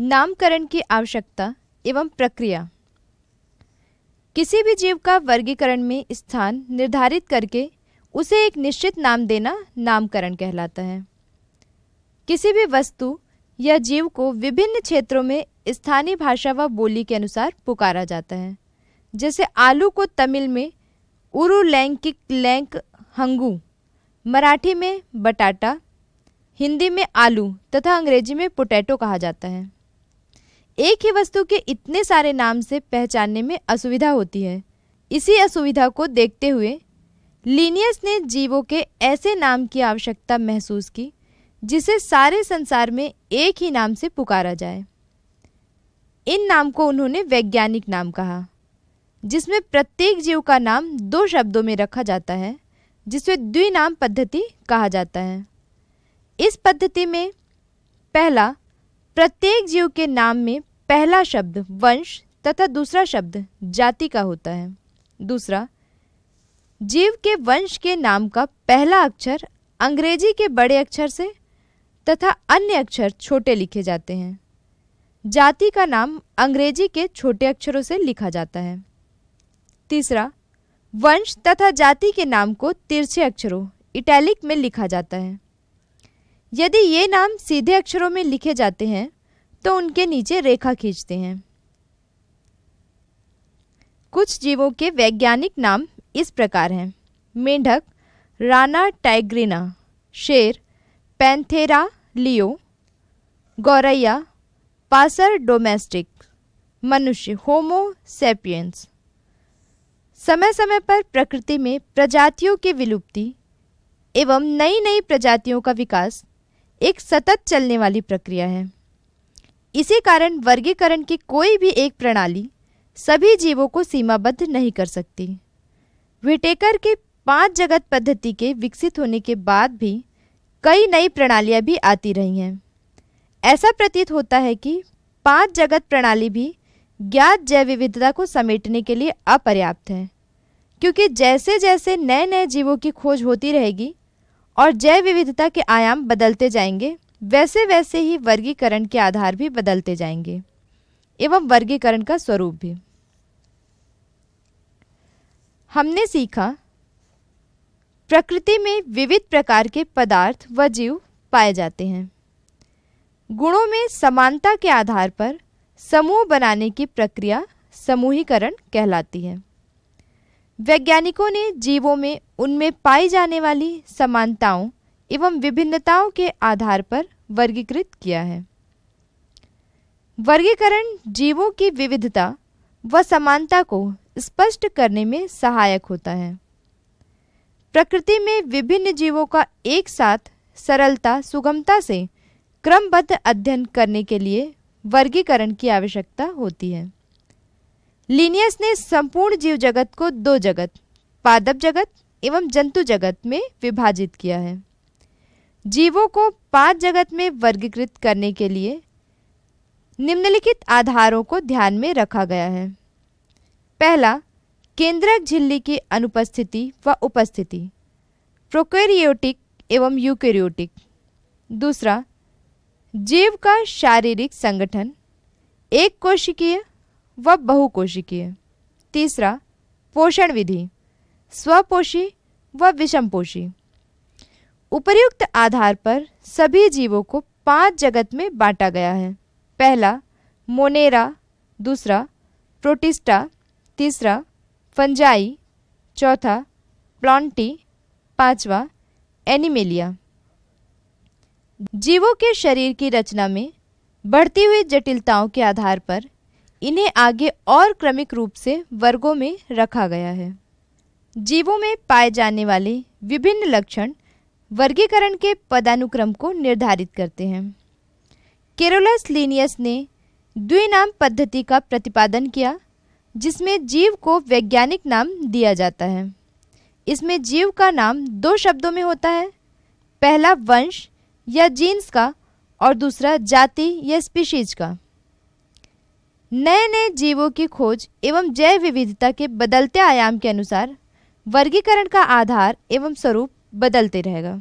नामकरण की आवश्यकता एवं प्रक्रिया। किसी भी जीव का वर्गीकरण में स्थान निर्धारित करके उसे एक निश्चित नाम देना नामकरण कहलाता है। किसी भी वस्तु या जीव को विभिन्न क्षेत्रों में स्थानीय भाषा व बोली के अनुसार पुकारा जाता है। जैसे आलू को तमिल में उरु लैंकिक लैंक हंगू, मराठी में बटाटा, हिंदी में आलू तथा अंग्रेज़ी में पोटैटो कहा जाता है। एक ही वस्तु के इतने सारे नाम से पहचानने में असुविधा होती है। इसी असुविधा को देखते हुए, लीनियस ने जीवों के ऐसे नाम की आवश्यकता महसूस की, जिसे सारे संसार में एक ही नाम से पुकारा जाए। इन नाम को उन्होंने वैज्ञानिक नाम कहा, जिसमें प्रत्येक जीव का नाम दो शब्दों में रखा जाता है, जिसे द्विनाम पद्धति कहा जाता है। इस पद्धति में, पहला, प्रत्येक जीव के नाम में पहला शब्द वंश तथा दूसरा शब्द जाति का होता है। दूसरा, जीव के वंश के नाम का पहला अक्षर अंग्रेज़ी के बड़े अक्षर से तथा अन्य अक्षर छोटे लिखे जाते हैं। जाति का नाम अंग्रेज़ी के छोटे अक्षरों से लिखा जाता है। तीसरा, वंश तथा जाति के नाम को तिरछे अक्षरों इटैलिक में लिखा जाता है। यदि ये नाम सीधे अक्षरों में लिखे जाते हैं तो उनके नीचे रेखा खींचते हैं। कुछ जीवों के वैज्ञानिक नाम इस प्रकार हैं। मेंढक राना टाइग्रिना, शेर, पैंथेरा लियो, गौरैया, पासर डोमेस्टिक, मनुष्य, होमो सेपियंस। समय समय पर प्रकृति में प्रजातियों की विलुप्ति एवं नई नई प्रजातियों का विकास एक सतत चलने वाली प्रक्रिया है। इसी कारण वर्गीकरण की कोई भी एक प्रणाली सभी जीवों को सीमाबद्ध नहीं कर सकती। विटेकर के पाँच जगत पद्धति के विकसित होने के बाद भी कई नई प्रणालियाँ भी आती रही हैं। ऐसा प्रतीत होता है कि पाँच जगत प्रणाली भी ज्ञात जैव विविधता को समेटने के लिए अपर्याप्त है, क्योंकि जैसे जैसे नए नए जीवों की खोज होती रहेगी और जैव विविधता के आयाम बदलते जाएँगे वैसे वैसे ही वर्गीकरण के आधार भी बदलते जाएँगे, एवं वर्गीकरण का स्वरूप भी। हमने सीखा, प्रकृति में विविध प्रकार के पदार्थ व जीव पाए जाते हैं। गुणों में समानता के आधार पर समूह बनाने की प्रक्रिया समूहीकरण कहलाती है। वैज्ञानिकों ने जीवों में उनमें पाई जाने वाली समानताओं एवं विभिन्नताओं के आधार पर वर्गीकृत किया है। वर्गीकरण जीवों की विविधता व समानता को स्पष्ट करने में सहायक होता है। प्रकृति में विभिन्न जीवों का एक साथ सरलता, सुगमता से क्रमबद्ध अध्ययन करने के लिए वर्गीकरण की आवश्यकता होती है। लीनियस ने संपूर्ण जीव जगत को दो जगत, पादप जगत एवं जंतु जगत में विभाजित किया है। जीवों को पाँच जगत में वर्गीकृत करने के लिए निम्नलिखित आधारों को ध्यान में रखा गया है। पहला, केंद्रक झिल्ली की अनुपस्थिति व उपस्थिति, प्रोकैरियोटिक एवं यूकैरियोटिक। दूसरा, जीव का शारीरिक संगठन, एक कोशिकीय व बहुकोशिकीय। तीसरा, पोषण विधि, स्वपोषी व विषमपोषी। उपर्युक्त आधार पर सभी जीवों को पाँच जगत में बांटा गया है। पहला, मोनेरा, दूसरा, प्रोटिस्टा, तीसरा, फंजाई, चौथा प्लॉन्टी पांचवा, एनिमेलिया। जीवों के शरीर की रचना में बढ़ती हुई जटिलताओं के आधार पर इन्हें आगे और क्रमिक रूप से वर्गों में रखा गया है। जीवों में पाए जाने वाले विभिन्न लक्षण वर्गीकरण के पदानुक्रम को निर्धारित करते हैं। केरोलस लीनियस ने द्विनाम पद्धति का प्रतिपादन किया, जिसमें जीव को वैज्ञानिक नाम दिया जाता है। इसमें जीव का नाम दो शब्दों में होता है, पहला वंश या जीन्स का, और दूसरा जाति या स्पीशीज का। नए नए जीवों की खोज एवं जैव विविधता के बदलते आयाम के अनुसार वर्गीकरण का आधार एवं स्वरूप बदलते रहेगा।